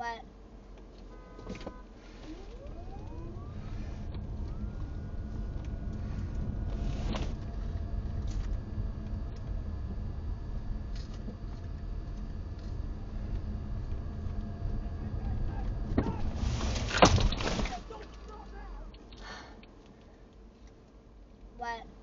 But but